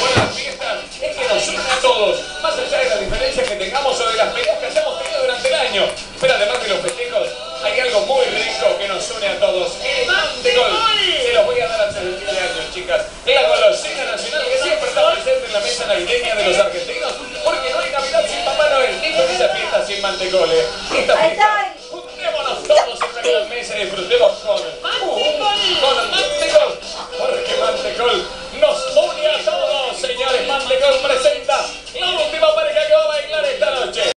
buenas fiestas que nos a todos, más allá de las diferencias que tengamos o de las peleas que hayamos tenido durante el año. Pero además de los festejos, hay algo muy rico que nos une a todos. El mantecol. Se los voy a dar antes del fin de año, chicas. Es la golosina nacional que siempre está presente en la mesa navideña de los argentinos, porque no hay Navidad sin Papá Noel, ni con esa fiesta sin mantecoles. Esta Nos une a todos, señores. Mantecol presente.